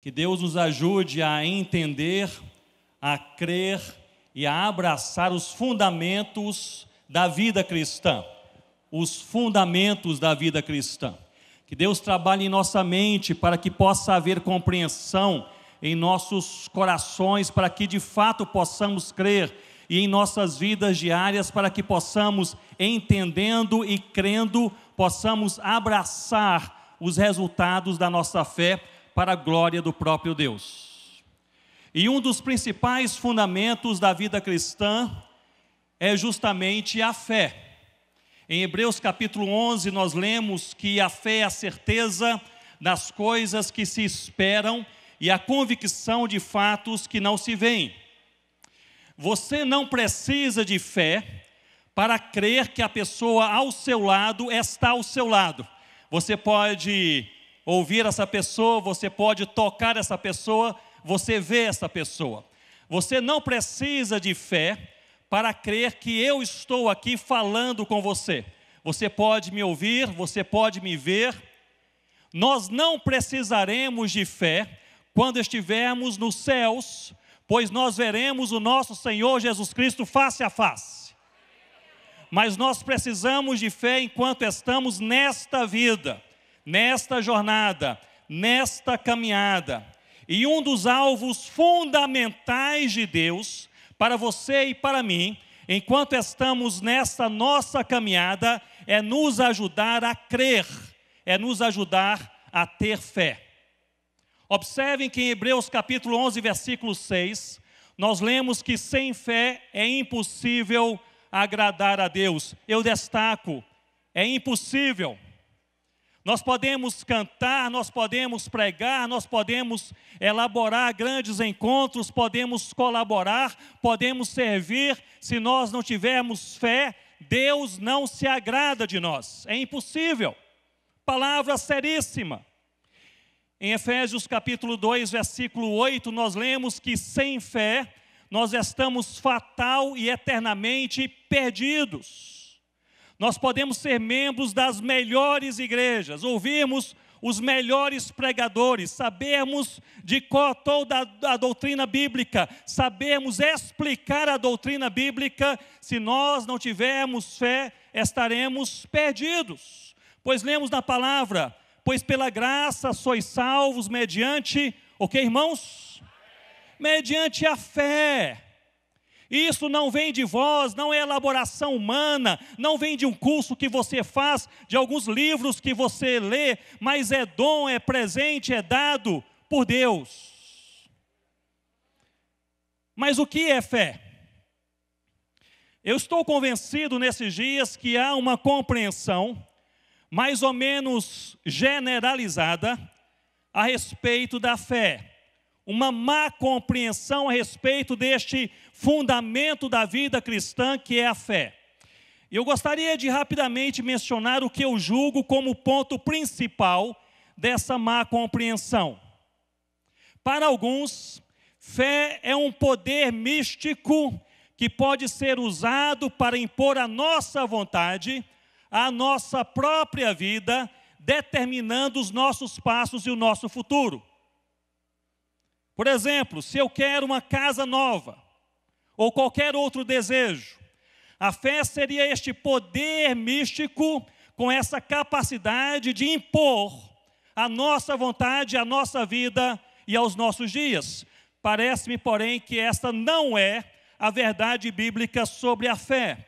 Que Deus nos ajude a entender, a crer e a abraçar os fundamentos da vida cristã. Os fundamentos da vida cristã. Que Deus trabalhe em nossa mente para que possa haver compreensão em nossos corações, para que de fato possamos crer e em nossas vidas diárias, para que possamos, entendendo e crendo, possamos abraçar os resultados da nossa fé para a glória do próprio Deus. E um dos principais fundamentos da vida cristã é justamente a fé. Em Hebreus capítulo 11, nós lemos que a fé é a certeza das coisas que se esperam e a convicção de fatos que não se veem. Você não precisa de fé para crer que a pessoa ao seu lado está ao seu lado. Você pode ouvir essa pessoa, você pode tocar essa pessoa, você vê essa pessoa. Você não precisa de fé para crer que eu estou aqui falando com você. Você pode me ouvir, você pode me ver. Nós não precisaremos de fé quando estivermos nos céus, pois nós veremos o nosso Senhor Jesus Cristo face a face. Mas nós precisamos de fé enquanto estamos nesta vida nesta jornada, nesta caminhada. E um dos alvos fundamentais de Deus para você e para mim, enquanto estamos nessa nossa caminhada, é nos ajudar a crer, é nos ajudar a ter fé. Observem que em Hebreus capítulo 11, versículo 6, nós lemos que sem fé é impossível agradar a Deus. Eu destaco, é impossível. Nós podemos cantar, nós podemos pregar, nós podemos elaborar grandes encontros, podemos colaborar, podemos servir. Se nós não tivermos fé, Deus não se agrada de nós. É impossível. Palavra seríssima. Em Efésios capítulo 2, versículo 8, nós lemos que sem fé nós estamos fatal e eternamente perdidos. Nós podemos ser membros das melhores igrejas, ouvirmos os melhores pregadores, sabermos de qual toda a doutrina bíblica, sabermos explicar a doutrina bíblica, se nós não tivermos fé, estaremos perdidos. Pois lemos na palavra, pois pela graça sois salvos mediante o que, irmãos? Mediante a fé. Isso não vem de vós, não é elaboração humana, não vem de um curso que você faz, de alguns livros que você lê, mas é dom, é presente, é dado por Deus. Mas o que é fé? Eu estou convencido nesses dias que há uma compreensão mais ou menos generalizada a respeito da fé uma má compreensão a respeito deste fundamento da vida cristã que é a fé. Eu gostaria de rapidamente mencionar o que eu julgo como ponto principal dessa má compreensão. Para alguns, fé é um poder místico que pode ser usado para impor a nossa vontade, a nossa própria vida, determinando os nossos passos e o nosso futuro. Por exemplo, se eu quero uma casa nova, ou qualquer outro desejo, a fé seria este poder místico com essa capacidade de impor a nossa vontade, a nossa vida e aos nossos dias. Parece-me, porém, que esta não é a verdade bíblica sobre a fé.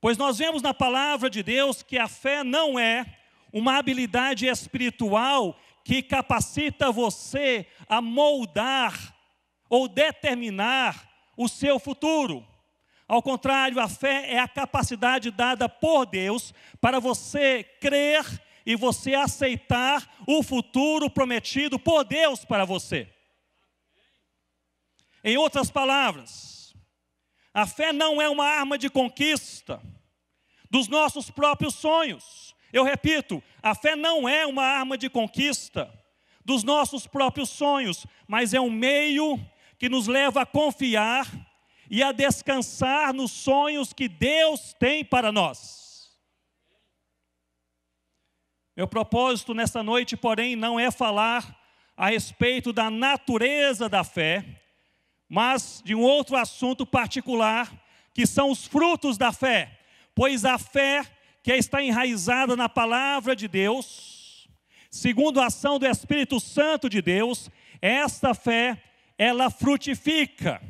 Pois nós vemos na palavra de Deus que a fé não é uma habilidade espiritual que capacita você a moldar ou determinar o seu futuro. Ao contrário, a fé é a capacidade dada por Deus para você crer e você aceitar o futuro prometido por Deus para você. Em outras palavras, a fé não é uma arma de conquista dos nossos próprios sonhos eu repito, a fé não é uma arma de conquista dos nossos próprios sonhos, mas é um meio que nos leva a confiar e a descansar nos sonhos que Deus tem para nós. Meu propósito nessa noite, porém, não é falar a respeito da natureza da fé, mas de um outro assunto particular, que são os frutos da fé. Pois a fé que está enraizada na palavra de Deus, segundo a ação do Espírito Santo de Deus, esta fé, ela frutifica.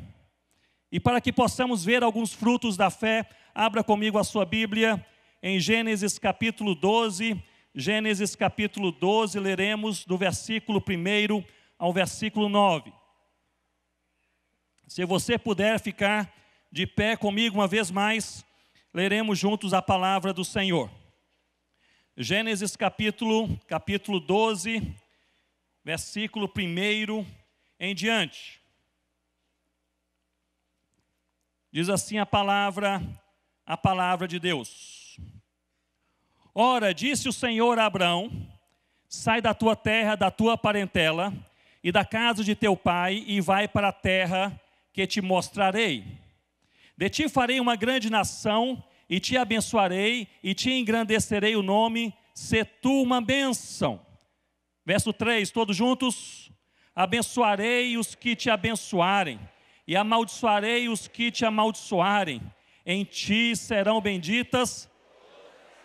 E para que possamos ver alguns frutos da fé, abra comigo a sua Bíblia em Gênesis capítulo 12. Gênesis capítulo 12, leremos do versículo 1 ao versículo 9. Se você puder ficar de pé comigo uma vez mais, leremos juntos a palavra do Senhor. Gênesis capítulo, capítulo 12, versículo 1 em diante. Diz assim a palavra, a palavra de Deus. Ora, disse o Senhor a Abraão: Sai da tua terra, da tua parentela e da casa de teu pai e vai para a terra que te mostrarei. De ti farei uma grande nação e te abençoarei e te engrandecerei o nome, se tu uma bênção. Verso 3, todos juntos. Abençoarei os que te abençoarem e amaldiçoarei os que te amaldiçoarem. Em ti serão benditas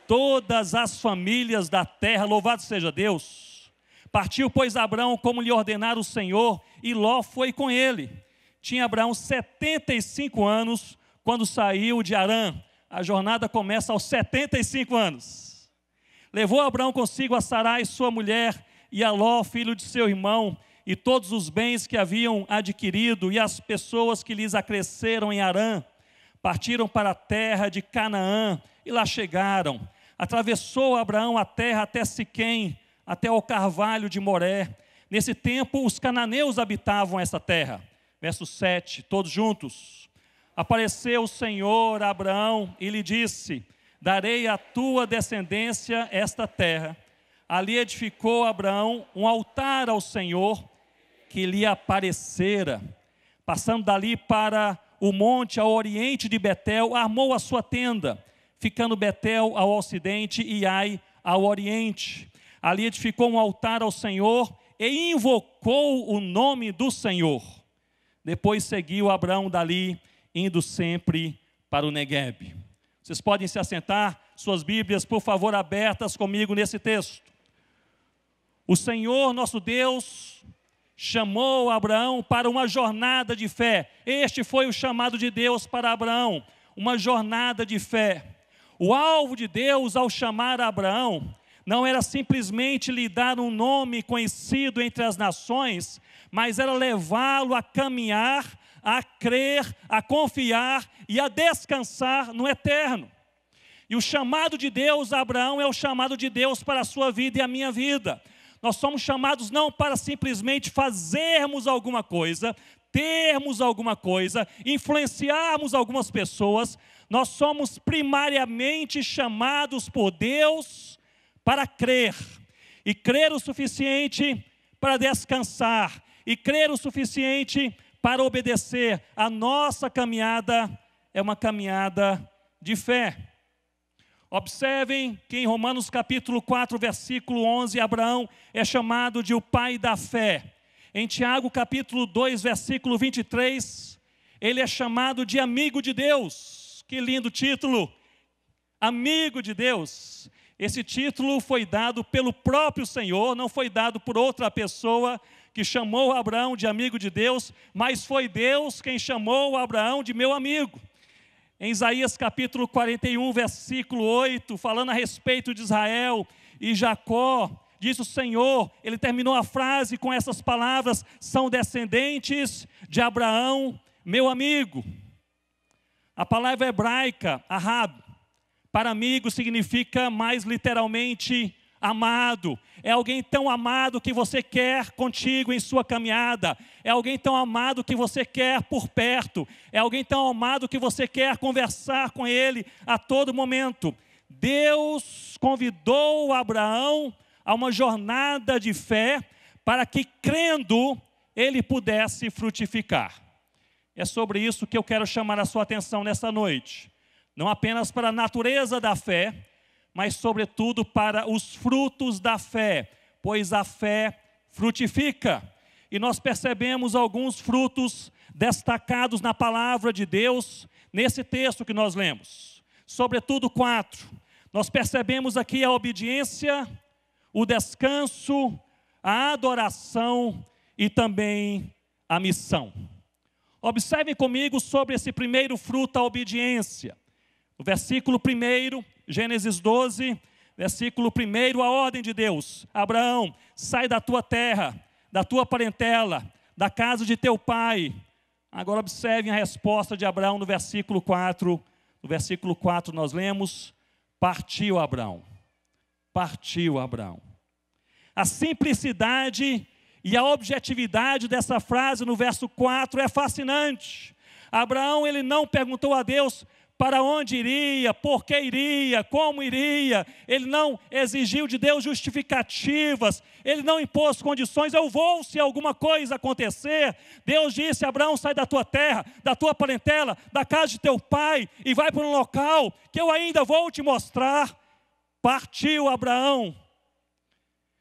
todas as famílias da terra. Louvado seja Deus. Partiu, pois, Abraão como lhe ordenara o Senhor, e Ló foi com ele. Tinha Abraão 75 anos quando saiu de Arã. A jornada começa aos 75 anos. Levou Abraão consigo a Sarai, sua mulher, e a Ló, filho de seu irmão, e todos os bens que haviam adquirido e as pessoas que lhes acresceram em Arã, partiram para a terra de Canaã e lá chegaram. Atravessou Abraão a terra até Siquém, até o carvalho de Moré. Nesse tempo, os cananeus habitavam essa terra. Verso 7, todos juntos. Apareceu o Senhor a Abraão e lhe disse: Darei à tua descendência esta terra. Ali edificou Abraão um altar ao Senhor que lhe aparecera. Passando dali para o monte ao oriente de Betel, armou a sua tenda, ficando Betel ao ocidente e Ai ao oriente. Ali edificou um altar ao Senhor e invocou o nome do Senhor. Depois seguiu Abraão dali, indo sempre para o Negueb. Vocês podem se assentar, suas Bíblias, por favor, abertas comigo nesse texto. O Senhor, nosso Deus, chamou Abraão para uma jornada de fé. Este foi o chamado de Deus para Abraão, uma jornada de fé. O alvo de Deus ao chamar Abraão não era simplesmente lhe dar um nome conhecido entre as nações, mas era levá-lo a caminhar, a crer, a confiar e a descansar no eterno. E o chamado de Deus a Abraão é o chamado de Deus para a sua vida e a minha vida. Nós somos chamados não para simplesmente fazermos alguma coisa, termos alguma coisa, influenciarmos algumas pessoas, nós somos primariamente chamados por Deus para crer, e crer o suficiente para descansar, e crer o suficiente para obedecer. A nossa caminhada é uma caminhada de fé. Observem que em Romanos capítulo 4, versículo 11, Abraão é chamado de o pai da fé. Em Tiago capítulo 2, versículo 23, ele é chamado de amigo de Deus. Que lindo título! Amigo de Deus. Esse título foi dado pelo próprio Senhor, não foi dado por outra pessoa que chamou Abraão de amigo de Deus, mas foi Deus quem chamou Abraão de meu amigo. Em Isaías capítulo 41, versículo 8, falando a respeito de Israel e Jacó, diz o Senhor, ele terminou a frase com essas palavras: são descendentes de Abraão, meu amigo. A palavra hebraica, ahab, para amigo significa mais literalmente amado, é alguém tão amado que você quer contigo em sua caminhada, é alguém tão amado que você quer por perto, é alguém tão amado que você quer conversar com ele a todo momento. Deus convidou Abraão a uma jornada de fé para que, crendo, ele pudesse frutificar. É sobre isso que eu quero chamar a sua atenção nesta noite. Não apenas para a natureza da fé, mas, sobretudo, para os frutos da fé, pois a fé frutifica. E nós percebemos alguns frutos destacados na palavra de Deus nesse texto que nós lemos. Sobretudo quatro. Nós percebemos aqui a obediência, o descanso, a adoração e também a missão. Observem comigo sobre esse primeiro fruto, a obediência. No versículo 1, Gênesis 12, versículo 1, a ordem de Deus: Abraão, sai da tua terra, da tua parentela, da casa de teu pai. Agora observem a resposta de Abraão no versículo 4. No versículo 4 nós lemos: Partiu Abraão. Partiu Abraão. A simplicidade e a objetividade dessa frase no verso 4 é fascinante. Abraão ele não perguntou a Deus para onde iria, por que iria, como iria. Ele não exigiu de Deus justificativas, ele não impôs condições. Eu vou se alguma coisa acontecer. Deus disse: Abraão, sai da tua terra, da tua parentela, da casa de teu pai e vai para um local que eu ainda vou te mostrar. Partiu Abraão.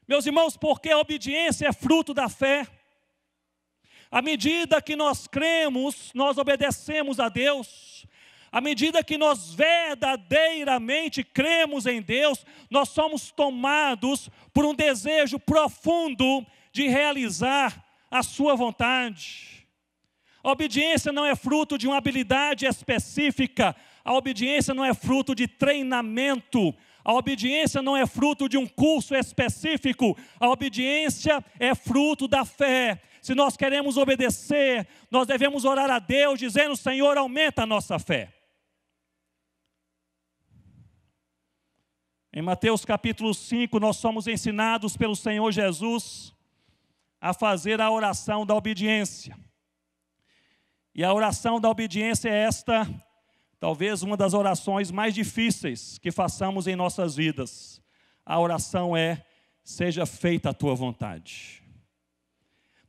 Meus irmãos, porque a obediência é fruto da fé. À medida que nós cremos, nós obedecemos a Deus. À medida que nós verdadeiramente cremos em Deus, nós somos tomados por um desejo profundo de realizar a Sua vontade. A obediência não é fruto de uma habilidade específica, a obediência não é fruto de treinamento, a obediência não é fruto de um curso específico, a obediência é fruto da fé. Se nós queremos obedecer, nós devemos orar a Deus dizendo: Senhor, aumenta a nossa fé. Em Mateus capítulo 5, nós somos ensinados pelo Senhor Jesus a fazer a oração da obediência. E a oração da obediência é esta, talvez uma das orações mais difíceis que façamos em nossas vidas. A oração é: seja feita a tua vontade.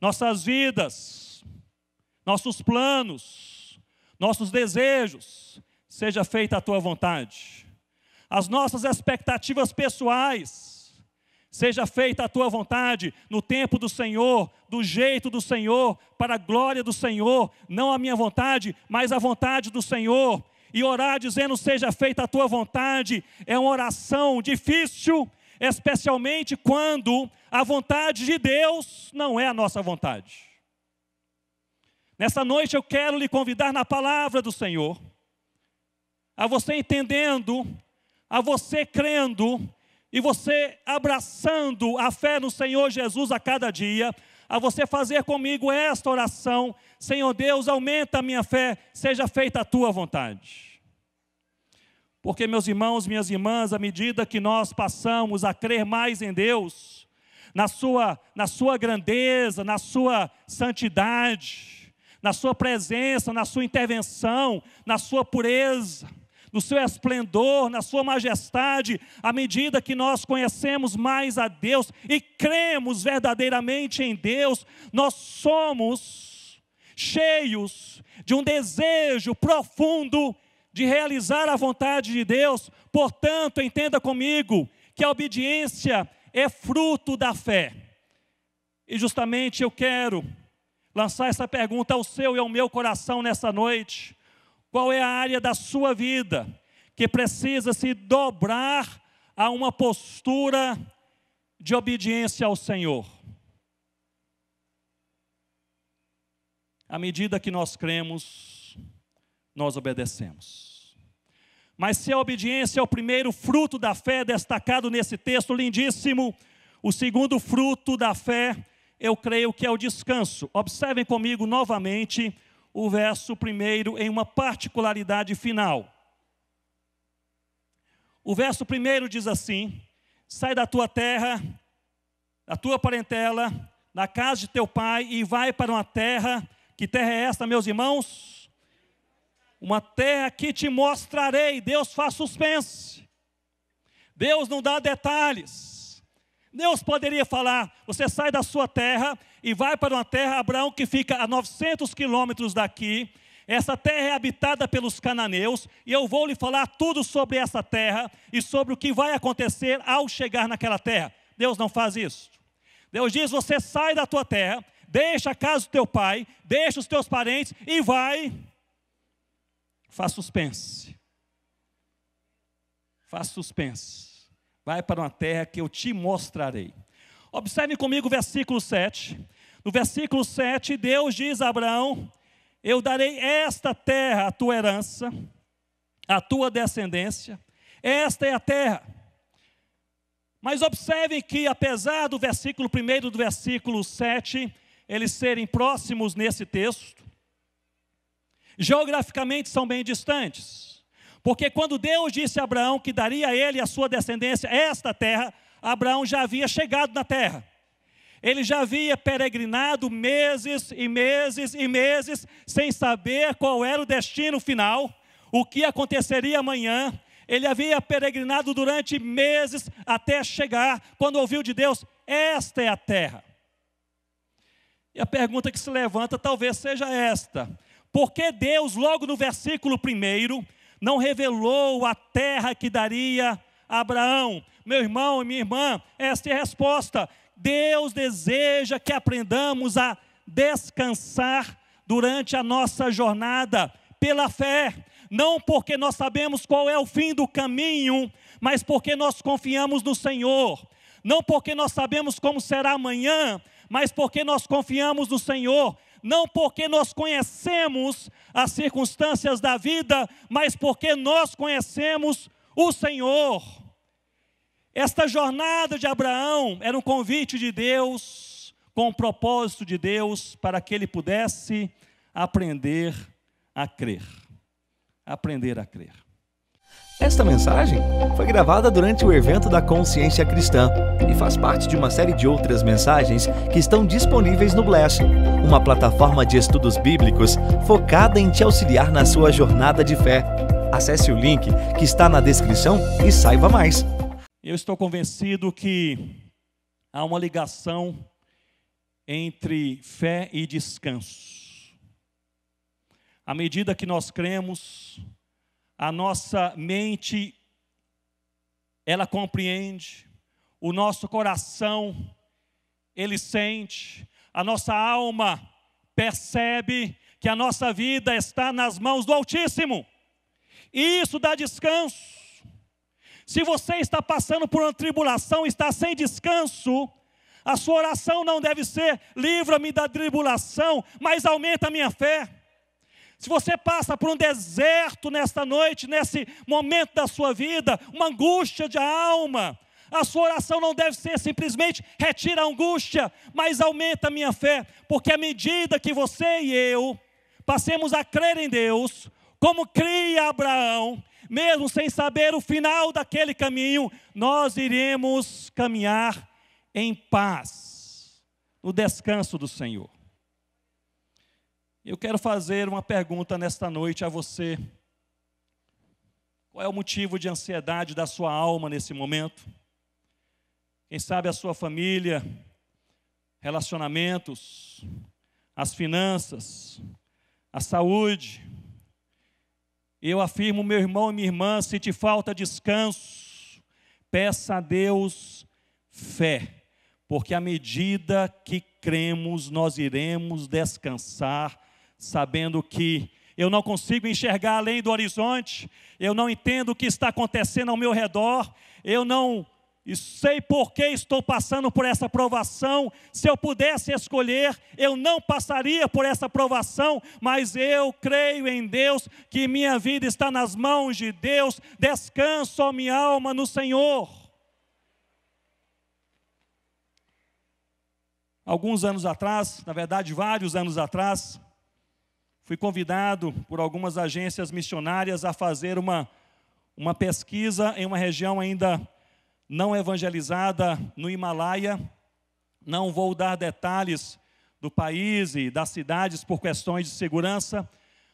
Nossas vidas, nossos planos, nossos desejos, seja feita a tua vontade as nossas expectativas pessoais. Seja feita a tua vontade no tempo do Senhor, do jeito do Senhor, para a glória do Senhor, não a minha vontade, mas a vontade do Senhor. E orar dizendo: Seja feita a tua vontade, é uma oração difícil, especialmente quando a vontade de Deus não é a nossa vontade. Nessa noite eu quero lhe convidar na palavra do Senhor, a você entendendo a você crendo e você abraçando a fé no Senhor Jesus a cada dia, a você fazer comigo esta oração: Senhor Deus, aumenta a minha fé, seja feita a tua vontade. Porque, meus irmãos, minhas irmãs, à medida que nós passamos a crer mais em Deus, na sua, na sua grandeza, na sua santidade, na sua presença, na sua intervenção, na sua pureza, no seu esplendor, na sua majestade, à medida que nós conhecemos mais a Deus e cremos verdadeiramente em Deus, nós somos cheios de um desejo profundo de realizar a vontade de Deus. Portanto, entenda comigo que a obediência é fruto da fé. E justamente eu quero lançar essa pergunta ao seu e ao meu coração nessa noite. Qual é a área da sua vida que precisa se dobrar a uma postura de obediência ao Senhor? À medida que nós cremos, nós obedecemos. Mas se a obediência é o primeiro fruto da fé destacado nesse texto lindíssimo, o segundo fruto da fé, eu creio que é o descanso. Observem comigo novamente o verso primeiro em uma particularidade final. O verso primeiro diz assim: Sai da tua terra, da tua parentela, da casa de teu pai e vai para uma terra. Que terra é esta, meus irmãos? Uma terra que te mostrarei. Deus faz suspense. Deus não dá detalhes. Deus poderia falar: você sai da sua terra e vai para uma terra, Abraão, que fica a 900 quilômetros daqui. Essa terra é habitada pelos cananeus, e eu vou lhe falar tudo sobre essa terra e sobre o que vai acontecer ao chegar naquela terra. Deus não faz isso. Deus diz: você sai da tua terra, deixa a casa do teu pai, deixa os teus parentes e vai. Faz suspense. Faz suspense. Vai para uma terra que eu te mostrarei. Observe comigo o versículo 7. No versículo 7, Deus diz a Abraão: Eu darei esta terra à tua herança, à tua descendência. Esta é a terra. Mas observem que, apesar do versículo 1 do versículo 7, eles serem próximos nesse texto, geograficamente são bem distantes. Porque quando Deus disse a Abraão que daria a ele e a sua descendência esta terra, Abraão já havia chegado na terra. Ele já havia peregrinado meses e meses e meses sem saber qual era o destino final, o que aconteceria amanhã. Ele havia peregrinado durante meses até chegar, quando ouviu de Deus: Esta é a terra. E a pergunta que se levanta talvez seja esta: por que Deus, logo no versículo 1, não revelou a terra que daria a Abraão? Meu irmão e minha irmã, esta é a resposta. Deus deseja que aprendamos a descansar durante a nossa jornada pela fé, não porque nós sabemos qual é o fim do caminho, mas porque nós confiamos no Senhor, não porque nós sabemos como será amanhã, mas porque nós confiamos no Senhor, não porque nós conhecemos as circunstâncias da vida, mas porque nós conhecemos o Senhor. Esta jornada de Abraão era um convite de Deus, com o propósito de Deus, para que ele pudesse aprender a crer. Aprender a crer. Esta mensagem foi gravada durante o evento da Consciência Cristã e faz parte de uma série de outras mensagens que estão disponíveis no Bless, uma plataforma de estudos bíblicos focada em te auxiliar na sua jornada de fé. Acesse o link que está na descrição e saiba mais. Eu estou convencido que há uma ligação entre fé e descanso. À medida que nós cremos, a nossa mente ela compreende, o nosso coração ele sente, a nossa alma percebe que a nossa vida está nas mãos do Altíssimo. E isso dá descanso. Se você está passando por uma tribulação, está sem descanso, a sua oração não deve ser: livra-me da tribulação, mas aumenta a minha fé. Se você passa por um deserto nesta noite, nesse momento da sua vida, uma angústia de alma, a sua oração não deve ser simplesmente retira a angústia, mas aumenta a minha fé, porque à medida que você e eu passemos a crer em Deus, como cria Abraão, mesmo sem saber o final daquele caminho, nós iremos caminhar em paz, no descanso do Senhor. Eu quero fazer uma pergunta nesta noite a você. Qual é o motivo de ansiedade da sua alma nesse momento? Quem sabe a sua família, relacionamentos, as finanças, a saúde, eu afirmo, meu irmão e minha irmã, se te falta descanso, peça a Deus fé, porque à medida que cremos, nós iremos descansar, sabendo que eu não consigo enxergar além do horizonte, eu não entendo o que está acontecendo ao meu redor, eu não e sei por que estou passando por essa provação. Se eu pudesse escolher, eu não passaria por essa provação, mas eu creio em Deus, que minha vida está nas mãos de Deus. Descanso a minha alma no Senhor. Alguns anos atrás, na verdade, vários anos atrás, fui convidado por algumas agências missionárias a fazer uma, uma pesquisa em uma região ainda não evangelizada no Himalaia. Não vou dar detalhes do país e das cidades por questões de segurança,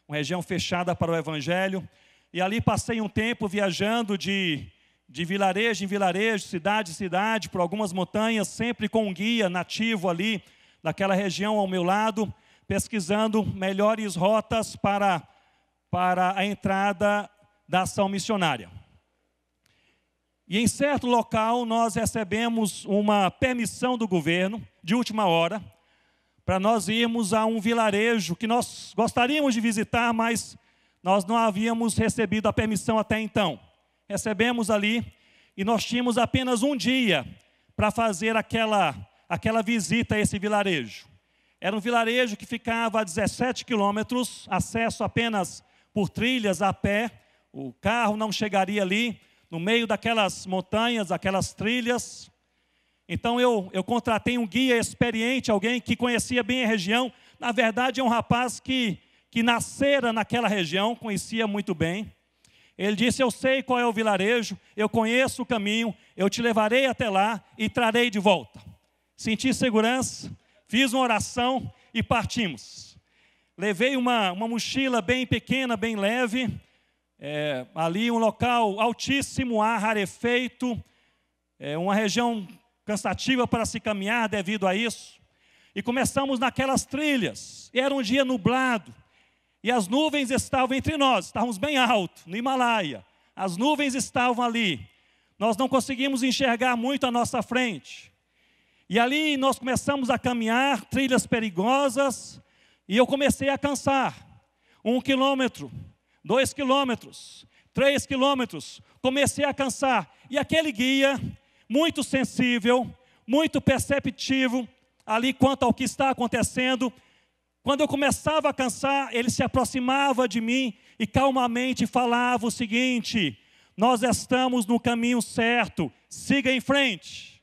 uma região fechada para o evangelho. E ali passei um tempo viajando de, de vilarejo em vilarejo, cidade em cidade, por algumas montanhas, sempre com um guia nativo ali, naquela região ao meu lado, pesquisando melhores rotas para, para a entrada da ação missionária. E em certo local nós recebemos uma permissão do governo, de última hora, para nós irmos a um vilarejo que nós gostaríamos de visitar, mas nós não havíamos recebido a permissão até então. Recebemos ali e nós tínhamos apenas um dia para fazer aquela, aquela visita a esse vilarejo. Era um vilarejo que ficava a 17 quilômetros, acesso apenas por trilhas a pé, o carro não chegaria ali, no meio daquelas montanhas, aquelas trilhas. Então eu, eu contratei um guia experiente, alguém que conhecia bem a região. Na verdade, é um rapaz que, que nascera naquela região, conhecia muito bem. Ele disse: Eu sei qual é o vilarejo, eu conheço o caminho, eu te levarei até lá e trarei de volta. Senti segurança, fiz uma oração e partimos. Levei uma, uma mochila bem pequena, bem leve, é, ali um local altíssimo, ar rarefeito, é, uma região cansativa para se caminhar devido a isso. E começamos naquelas trilhas. Era um dia nublado. E as nuvens estavam entre nós, estávamos bem alto, no Himalaia. As nuvens estavam ali. Nós não conseguimos enxergar muito à nossa frente. E ali nós começamos a caminhar, trilhas perigosas, e eu comecei a cansar. Um quilômetro, dois quilômetros, três quilômetros, comecei a cansar. E aquele guia, muito sensível, muito perceptivo, ali quanto ao que está acontecendo, quando eu começava a cansar, ele se aproximava de mim e calmamente falava o seguinte: Nós estamos no caminho certo, siga em frente.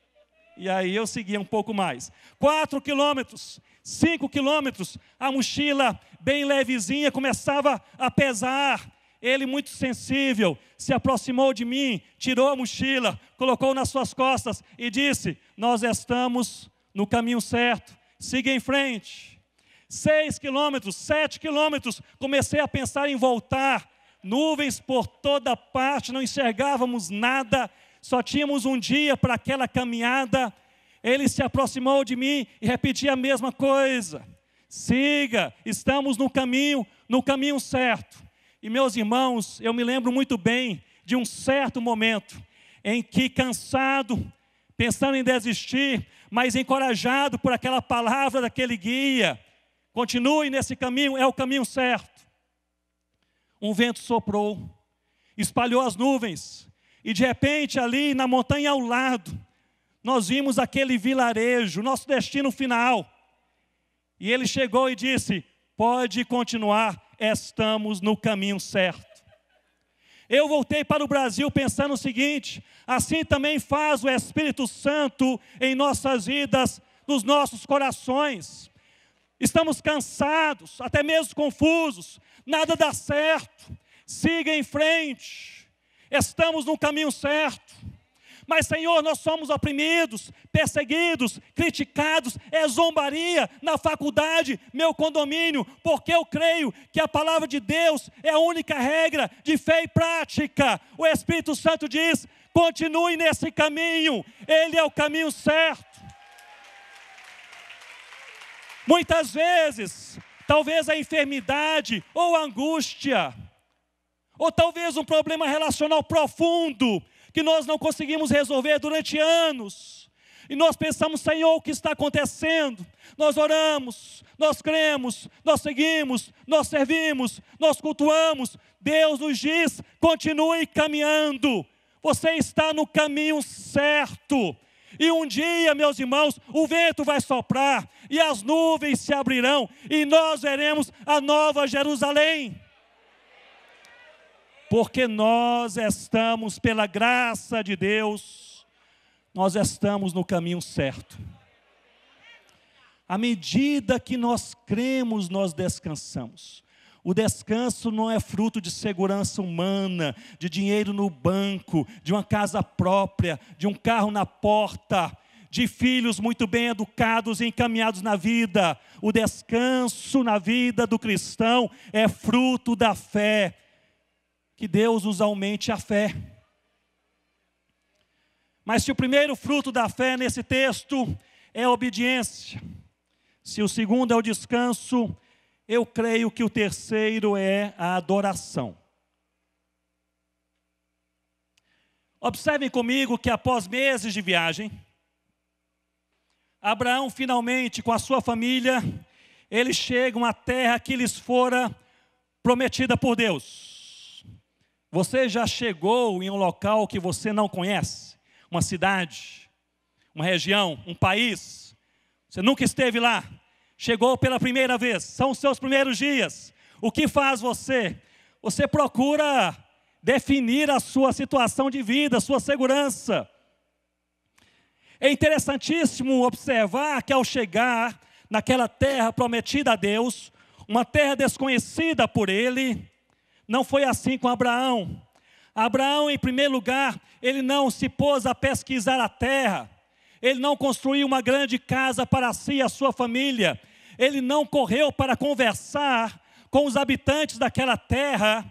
E aí eu seguia um pouco mais. Quatro quilômetros, cinco quilômetros, a mochila bem levezinha começava a pesar. Ele, muito sensível, se aproximou de mim, tirou a mochila, colocou nas suas costas e disse: Nós estamos no caminho certo, siga em frente. Seis quilômetros, sete quilômetros, comecei a pensar em voltar. Nuvens por toda parte, não enxergávamos nada, só tínhamos um dia para aquela caminhada ele se aproximou de mim e repetia a mesma coisa. Siga, estamos no caminho, no caminho certo. E meus irmãos, eu me lembro muito bem de um certo momento em que cansado, pensando em desistir, mas encorajado por aquela palavra daquele guia, continue nesse caminho, é o caminho certo. Um vento soprou, espalhou as nuvens, e de repente ali na montanha ao lado, nós vimos aquele vilarejo, nosso destino final. E ele chegou e disse: Pode continuar, estamos no caminho certo. Eu voltei para o Brasil pensando o seguinte: assim também faz o Espírito Santo em nossas vidas, nos nossos corações. Estamos cansados, até mesmo confusos, nada dá certo. Siga em frente, estamos no caminho certo. Mas, Senhor, nós somos oprimidos, perseguidos, criticados, é zombaria na faculdade, meu condomínio, porque eu creio que a palavra de Deus é a única regra de fé e prática. O Espírito Santo diz: continue nesse caminho, ele é o caminho certo. Muitas vezes, talvez a enfermidade ou a angústia, ou talvez um problema relacional profundo, que nós não conseguimos resolver durante anos. E nós pensamos, Senhor, o que está acontecendo? Nós oramos, nós cremos, nós seguimos, nós servimos, nós cultuamos. Deus nos diz: continue caminhando, você está no caminho certo. E um dia, meus irmãos, o vento vai soprar e as nuvens se abrirão e nós veremos a nova Jerusalém porque nós estamos, pela graça de Deus, nós estamos no caminho certo. À medida que nós cremos, nós descansamos. O descanso não é fruto de segurança humana, de dinheiro no banco, de uma casa própria, de um carro na porta, de filhos muito bem educados e encaminhados na vida. O descanso na vida do cristão é fruto da fé, que Deus nos aumente a fé. Mas se o primeiro fruto da fé nesse texto é a obediência, se o segundo é o descanso, eu creio que o terceiro é a adoração. Observem comigo que após meses de viagem, Abraão finalmente, com a sua família, eles chegam à terra que lhes fora prometida por Deus. Você já chegou em um local que você não conhece? Uma cidade, uma região, um país? Você nunca esteve lá? Chegou pela primeira vez, são os seus primeiros dias. O que faz você? Você procura definir a sua situação de vida, a sua segurança. É interessantíssimo observar que ao chegar naquela terra prometida a Deus, uma terra desconhecida por ele, não foi assim com Abraão. Abraão, em primeiro lugar, ele não se pôs a pesquisar a terra, ele não construiu uma grande casa para si e a sua família, ele não correu para conversar com os habitantes daquela terra,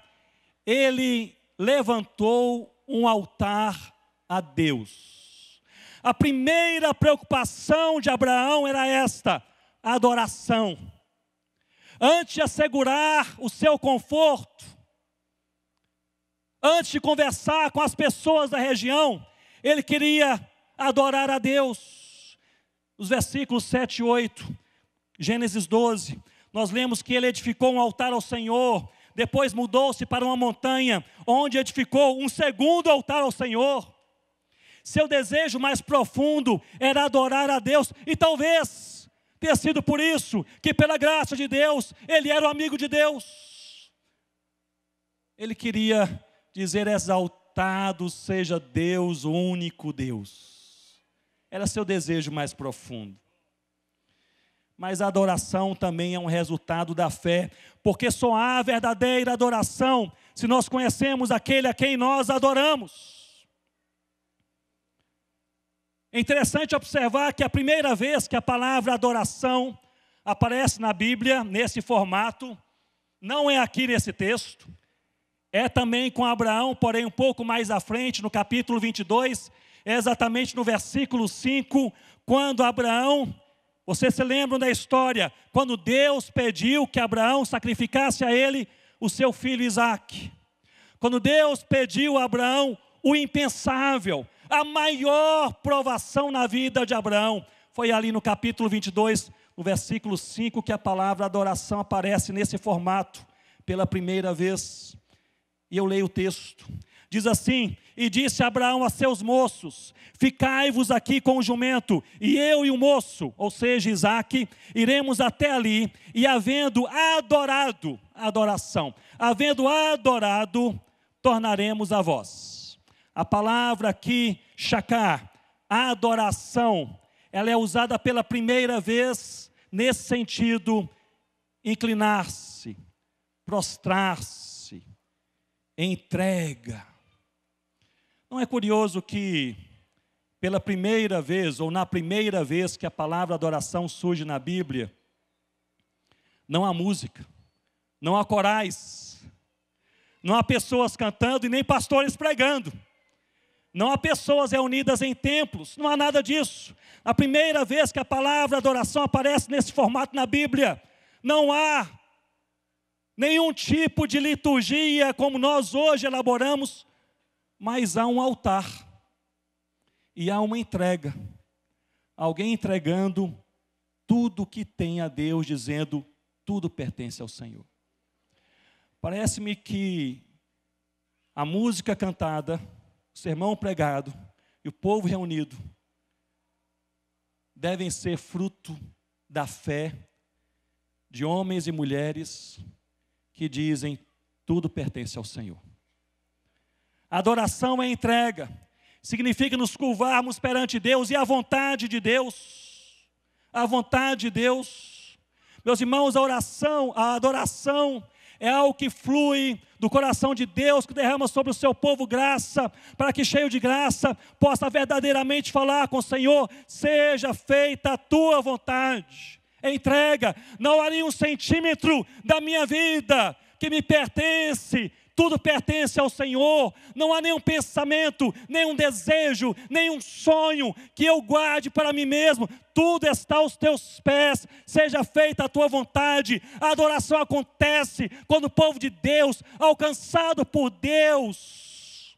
ele levantou um altar a Deus. A primeira preocupação de Abraão era esta: adoração. Antes de assegurar o seu conforto, antes de conversar com as pessoas da região, ele queria adorar a Deus. Os versículos 7 e 8, Gênesis 12, nós lemos que ele edificou um altar ao Senhor depois mudou-se para uma montanha, onde edificou um segundo altar ao Senhor. Seu desejo mais profundo era adorar a Deus, e talvez tenha sido por isso que, pela graça de Deus, ele era o amigo de Deus. Ele queria dizer: exaltado seja Deus, o único Deus. Era seu desejo mais profundo mas a adoração também é um resultado da fé, porque só há verdadeira adoração se nós conhecemos aquele a quem nós adoramos. É interessante observar que a primeira vez que a palavra adoração aparece na Bíblia, nesse formato, não é aqui nesse texto, é também com Abraão, porém um pouco mais à frente, no capítulo 22, é exatamente no versículo 5, quando Abraão vocês se lembram da história quando Deus pediu que Abraão sacrificasse a ele o seu filho Isaque? Quando Deus pediu a Abraão o impensável, a maior provação na vida de Abraão, foi ali no capítulo 22, no versículo 5, que a palavra adoração aparece nesse formato pela primeira vez. E eu leio o texto. Diz assim: E disse Abraão a seus moços: Ficai-vos aqui com o jumento, e eu e o moço, ou seja, Isaac, iremos até ali, e havendo adorado, adoração, havendo adorado, tornaremos a vós. A palavra aqui, chacar, adoração, ela é usada pela primeira vez nesse sentido, inclinar-se, prostrar-se, entrega não é curioso que, pela primeira vez, ou na primeira vez que a palavra adoração surge na Bíblia, não há música, não há corais, não há pessoas cantando e nem pastores pregando. Não há pessoas reunidas em templos, não há nada disso. A primeira vez que a palavra adoração aparece nesse formato na Bíblia, não há nenhum tipo de liturgia como nós hoje elaboramos mas há um altar e há uma entrega. Alguém entregando tudo que tem a Deus, dizendo: tudo pertence ao Senhor. Parece-me que a música cantada, o sermão pregado e o povo reunido devem ser fruto da fé de homens e mulheres que dizem: tudo pertence ao Senhor. Adoração é entrega, significa nos curvarmos perante Deus e a vontade de Deus. A vontade de Deus. Meus irmãos, a oração, a adoração é algo que flui do coração de Deus, que derrama sobre o seu povo graça, para que cheio de graça possa verdadeiramente falar com o Senhor: seja feita a tua vontade. Entrega, não há nenhum centímetro da minha vida que me pertence, tudo pertence ao Senhor, não há nenhum pensamento, nenhum desejo, nenhum sonho que eu guarde para mim mesmo, tudo está aos teus pés, seja feita a tua vontade. A adoração acontece quando o povo de Deus, alcançado por Deus,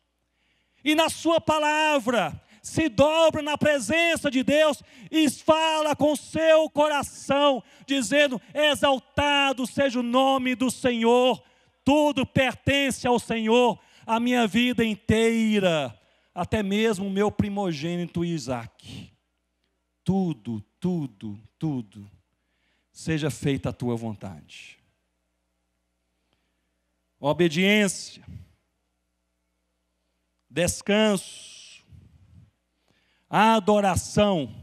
e na Sua palavra, se dobra na presença de Deus e fala com seu coração, dizendo: Exaltado seja o nome do Senhor, tudo pertence ao Senhor, a minha vida inteira, até mesmo o meu primogênito Isaac. Tudo, tudo, tudo, seja feita a tua vontade. Obediência, descanso, adoração.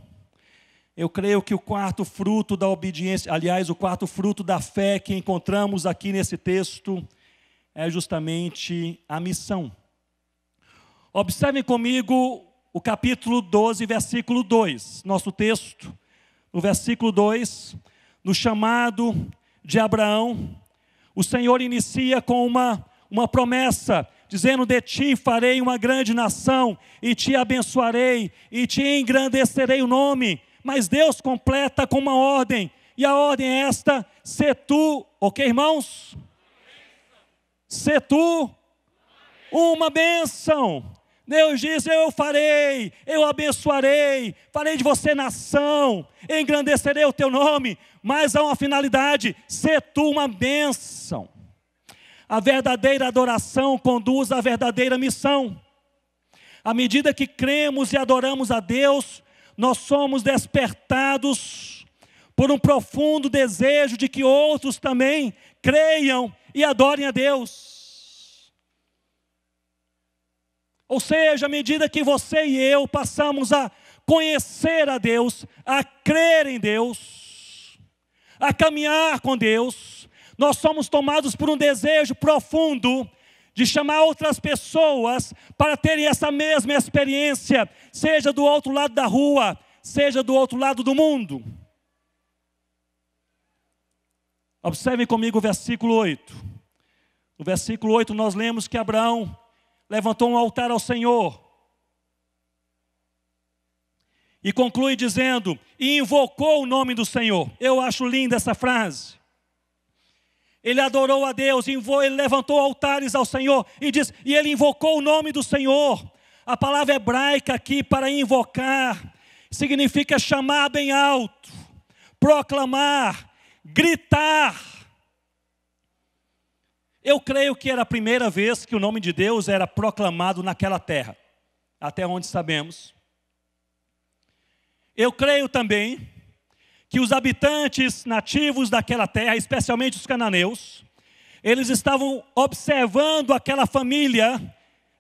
Eu creio que o quarto fruto da obediência, aliás, o quarto fruto da fé que encontramos aqui nesse texto, é justamente a missão. Observem comigo o capítulo 12, versículo 2, nosso texto. No versículo 2, no chamado de Abraão, o Senhor inicia com uma, uma promessa, dizendo: De ti farei uma grande nação, e te abençoarei, e te engrandecerei o nome. Mas Deus completa com uma ordem, e a ordem é esta: se tu, ok, irmãos? Se tu uma bênção. Deus diz: Eu farei, eu abençoarei, farei de você nação, engrandecerei o teu nome, mas há uma finalidade: ser tu uma bênção. A verdadeira adoração conduz à verdadeira missão. À medida que cremos e adoramos a Deus, nós somos despertados por um profundo desejo de que outros também creiam e adorem a Deus. Ou seja, à medida que você e eu passamos a conhecer a Deus, a crer em Deus, a caminhar com Deus, nós somos tomados por um desejo profundo de chamar outras pessoas para terem essa mesma experiência, seja do outro lado da rua, seja do outro lado do mundo. Observem comigo o versículo 8. No versículo 8 nós lemos que Abraão levantou um altar ao Senhor. E conclui dizendo: e invocou o nome do Senhor. Eu acho linda essa frase. Ele adorou a Deus, ele levantou altares ao Senhor e diz: e ele invocou o nome do Senhor. A palavra hebraica aqui para invocar significa chamar bem alto, proclamar, gritar. Eu creio que era a primeira vez que o nome de Deus era proclamado naquela terra, até onde sabemos. Eu creio também que os habitantes nativos daquela terra, especialmente os cananeus, eles estavam observando aquela família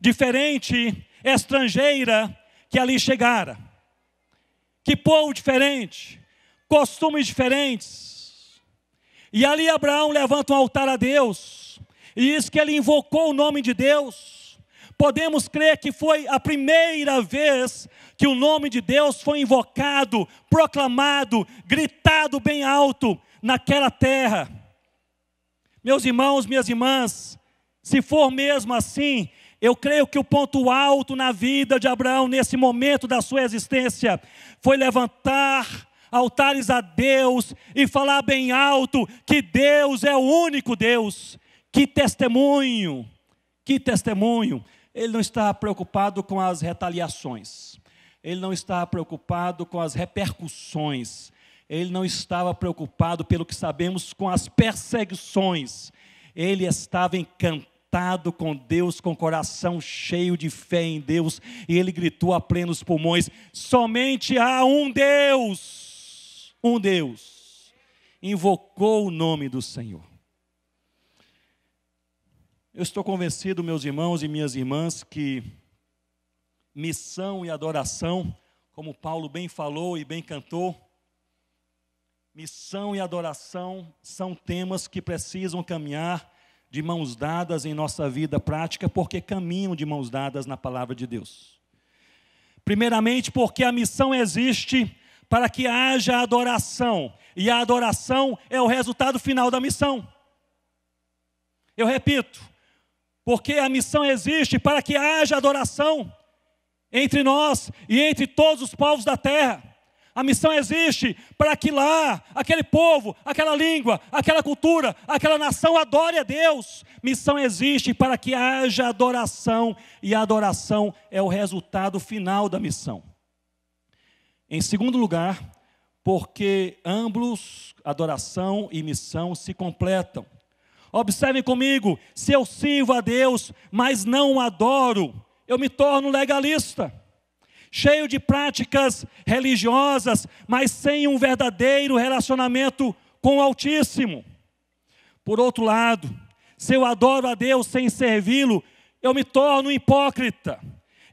diferente, estrangeira, que ali chegara. Que povo diferente, costumes diferentes. E ali Abraão levanta um altar a Deus e diz que ele invocou o nome de Deus. Podemos crer que foi a primeira vez que o nome de Deus foi invocado, proclamado, gritado bem alto naquela terra. Meus irmãos, minhas irmãs, se for mesmo assim, eu creio que o ponto alto na vida de Abraão, nesse momento da sua existência, foi levantar altares a Deus e falar bem alto que Deus é o único Deus que testemunho! Que testemunho! Ele não está preocupado com as retaliações, ele não está preocupado com as repercussões, ele não estava preocupado, pelo que sabemos, com as perseguições, ele estava encantado com Deus, com o coração cheio de fé em Deus, e ele gritou a plenos pulmões: somente há um Deus, um Deus. Invocou o nome do Senhor. Eu estou convencido, meus irmãos e minhas irmãs, que missão e adoração, como Paulo bem falou e bem cantou, missão e adoração são temas que precisam caminhar de mãos dadas em nossa vida prática, porque caminham de mãos dadas na palavra de Deus. Primeiramente, porque a missão existe para que haja adoração, e a adoração é o resultado final da missão. Eu repito, porque a missão existe para que haja adoração entre nós e entre todos os povos da terra. A missão existe para que lá, aquele povo, aquela língua, aquela cultura, aquela nação adore a Deus. Missão existe para que haja adoração, e a adoração é o resultado final da missão. Em segundo lugar, porque ambos, adoração e missão, se completam. Observem comigo: se eu sirvo a Deus, mas não o adoro, eu me torno legalista cheio de práticas religiosas, mas sem um verdadeiro relacionamento com o Altíssimo. Por outro lado, se eu adoro a Deus sem servi-lo, eu me torno hipócrita.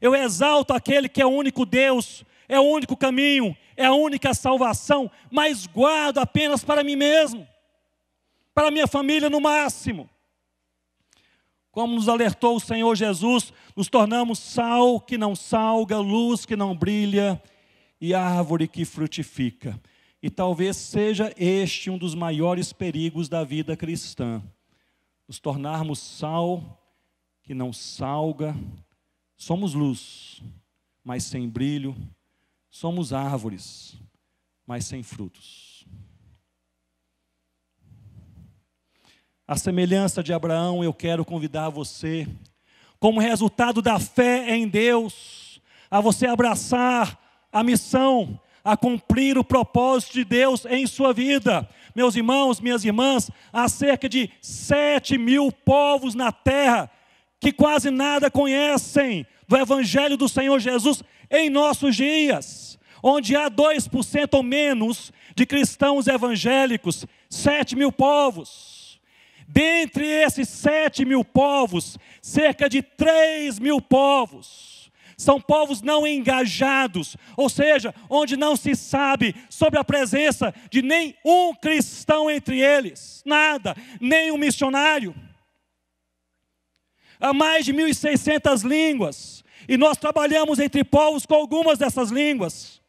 Eu exalto aquele que é o único Deus, é o único caminho, é a única salvação, mas guardo apenas para mim mesmo, para minha família no máximo. Como nos alertou o Senhor Jesus, nos tornamos sal que não salga, luz que não brilha e árvore que frutifica. E talvez seja este um dos maiores perigos da vida cristã. Nos tornarmos sal que não salga, somos luz, mas sem brilho, somos árvores, mas sem frutos. A semelhança de Abraão, eu quero convidar você, como resultado da fé em Deus, a você abraçar a missão, a cumprir o propósito de Deus em sua vida. Meus irmãos, minhas irmãs, há cerca de sete mil povos na terra que quase nada conhecem do Evangelho do Senhor Jesus em nossos dias, onde há 2% ou menos de cristãos evangélicos, sete mil povos. Dentre esses sete mil povos, cerca de três mil povos são povos não engajados, ou seja, onde não se sabe sobre a presença de nem um cristão entre eles, nada, nem um missionário. Há mais de 1.600 línguas, e nós trabalhamos entre povos com algumas dessas línguas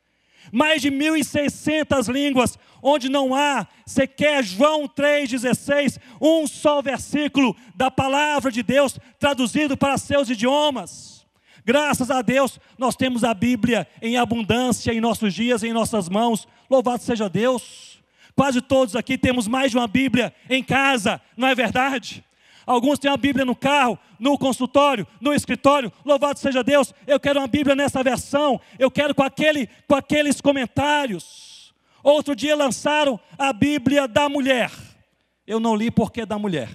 mais de 1.600 línguas, onde não há sequer João 3,16, um só versículo da palavra de Deus traduzido para seus idiomas. Graças a Deus, nós temos a Bíblia em abundância em nossos dias, em nossas mãos. Louvado seja Deus. Quase todos aqui temos mais de uma Bíblia em casa, não é verdade? Alguns têm a Bíblia no carro, no consultório, no escritório. Louvado seja Deus. Eu quero uma Bíblia nessa versão. Eu quero com, aquele, com aqueles comentários. Outro dia lançaram a Bíblia da mulher. Eu não li porque é da mulher.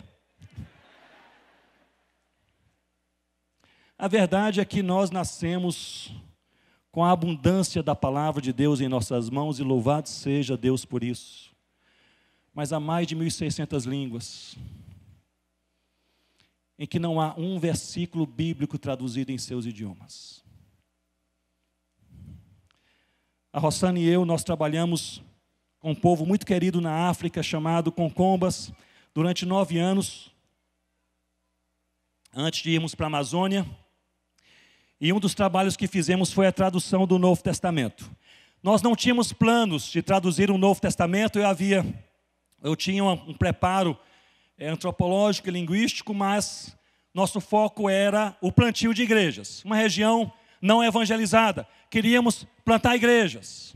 A verdade é que nós nascemos com a abundância da palavra de Deus em nossas mãos e louvado seja Deus por isso. Mas há mais de 1.600 línguas em que não há um versículo bíblico traduzido em seus idiomas. A Rossana e eu, nós trabalhamos com um povo muito querido na África, chamado Concombas, durante nove anos, antes de irmos para a Amazônia. E um dos trabalhos que fizemos foi a tradução do Novo Testamento. Nós não tínhamos planos de traduzir o Novo Testamento, eu havia, eu tinha um preparo é antropológico e linguístico, mas nosso foco era o plantio de igrejas, uma região não evangelizada. Queríamos plantar igrejas.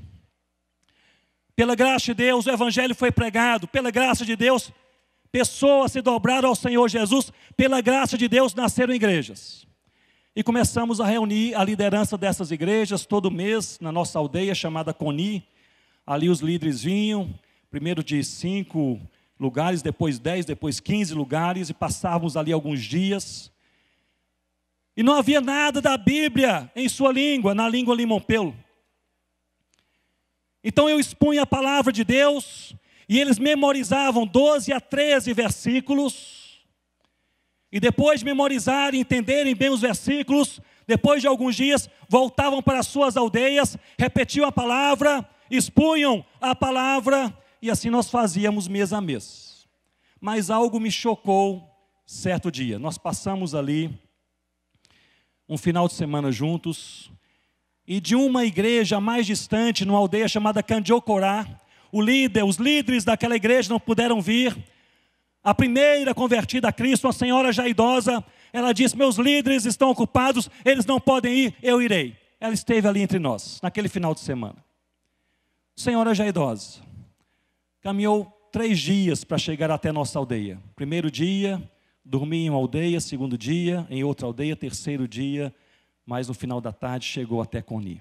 Pela graça de Deus, o evangelho foi pregado, pela graça de Deus, pessoas se dobraram ao Senhor Jesus, pela graça de Deus nasceram igrejas. E começamos a reunir a liderança dessas igrejas todo mês na nossa aldeia chamada Coni. Ali os líderes vinham, primeiro de cinco lugares, depois 10, depois 15 lugares, e passávamos ali alguns dias. E não havia nada da Bíblia em sua língua, na língua limompelo. Então eu expunha a palavra de Deus, e eles memorizavam 12 a 13 versículos, e depois de memorizarem, entenderem bem os versículos, depois de alguns dias, voltavam para suas aldeias, repetiam a palavra, expunham a palavra, e assim nós fazíamos mês a mês. Mas algo me chocou certo dia. Nós passamos ali um final de semana juntos, e de uma igreja mais distante, numa aldeia chamada Candiocorá, o líder, os líderes daquela igreja não puderam vir. A primeira convertida a Cristo, uma senhora já idosa, ela disse: Meus líderes estão ocupados, eles não podem ir, eu irei. Ela esteve ali entre nós, naquele final de semana. Senhora já idosa, caminhou três dias para chegar até nossa aldeia. Primeiro dia, dormi em uma aldeia, segundo dia, em outra aldeia, terceiro dia, mas no final da tarde chegou até Coni.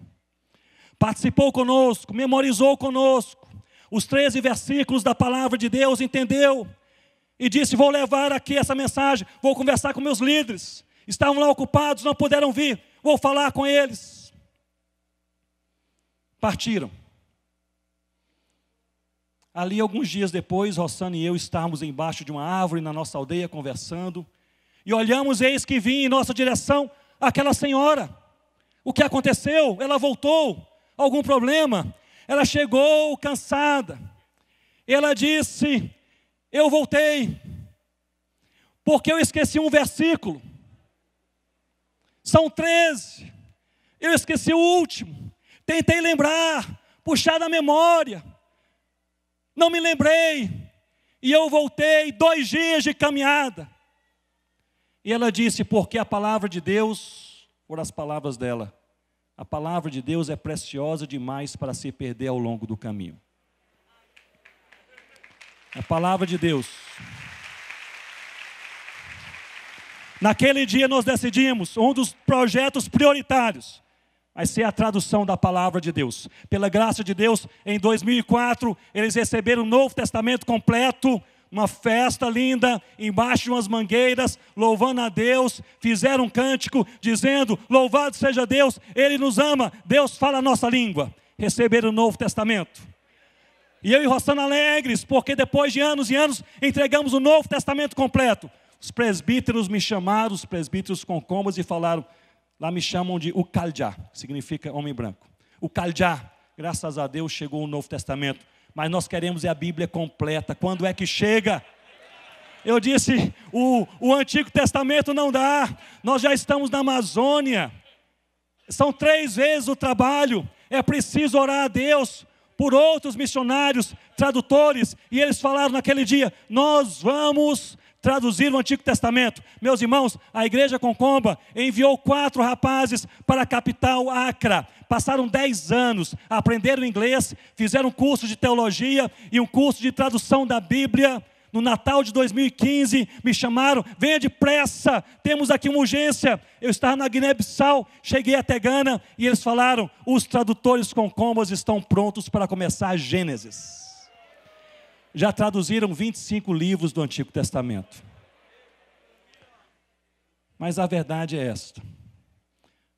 Participou conosco, memorizou conosco os 13 versículos da palavra de Deus, entendeu? E disse: Vou levar aqui essa mensagem, vou conversar com meus líderes. Estavam lá ocupados, não puderam vir, vou falar com eles. Partiram. Ali, alguns dias depois, Rossana e eu estávamos embaixo de uma árvore na nossa aldeia conversando, e olhamos, eis que vinha em nossa direção aquela senhora. O que aconteceu? Ela voltou. Algum problema? Ela chegou cansada. Ela disse: Eu voltei, porque eu esqueci um versículo. São treze. Eu esqueci o último. Tentei lembrar, puxar da memória não me lembrei. E eu voltei dois dias de caminhada. E ela disse: Porque a palavra de Deus, por as palavras dela, a palavra de Deus é preciosa demais para se perder ao longo do caminho. A palavra de Deus. Naquele dia nós decidimos um dos projetos prioritários vai ser a tradução da palavra de Deus. Pela graça de Deus, em 2004, eles receberam o Novo Testamento completo, uma festa linda, embaixo de umas mangueiras, louvando a Deus, fizeram um cântico dizendo: Louvado seja Deus, Ele nos ama, Deus fala a nossa língua. Receberam o Novo Testamento. E eu e Rossana alegres, porque depois de anos e anos entregamos o Novo Testamento completo. Os presbíteros me chamaram, os presbíteros com comas, e falaram: Lá me chamam de o Kaljá, significa homem branco. O Kaljá, graças a Deus, chegou o Novo Testamento. Mas nós queremos é a Bíblia completa. Quando é que chega? Eu disse, o, o Antigo Testamento não dá. Nós já estamos na Amazônia. São três vezes o trabalho. É preciso orar a Deus por outros missionários, tradutores. E eles falaram naquele dia: Nós vamos traduzir o Antigo Testamento. Meus irmãos, a igreja Concomba enviou quatro rapazes para a capital Acra. Passaram dez anos, aprenderam inglês, fizeram um curso de teologia e um curso de tradução da Bíblia. No Natal de 2015, me chamaram, venha depressa, temos aqui uma urgência. Eu estava na Guiné-Bissau, cheguei até Gana e eles falaram: os tradutores concombas estão prontos para começar Gênesis já traduziram 25 livros do Antigo Testamento. Mas a verdade é esta: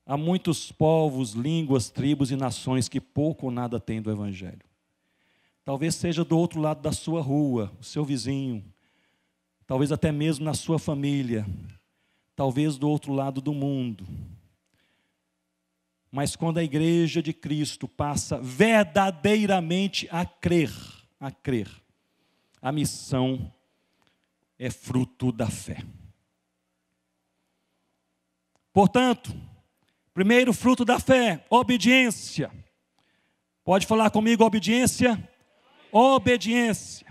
há muitos povos, línguas, tribos e nações que pouco ou nada têm do Evangelho. Talvez seja do outro lado da sua rua, o seu vizinho, talvez até mesmo na sua família, talvez do outro lado do mundo. Mas quando a igreja de Cristo passa verdadeiramente a crer, a crer, a missão é fruto da fé. Portanto, primeiro fruto da fé, obediência. Pode falar comigo, obediência? Obediência.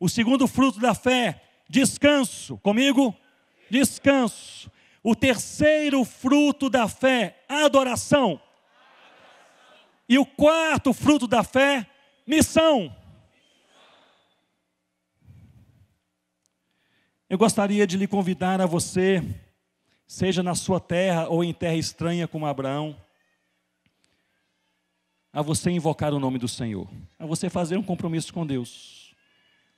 O segundo fruto da fé, descanso. Comigo? Descanso. O terceiro fruto da fé, adoração. E o quarto fruto da fé, missão. Eu gostaria de lhe convidar a você, seja na sua terra ou em terra estranha como Abraão, a você invocar o nome do Senhor, a você fazer um compromisso com Deus,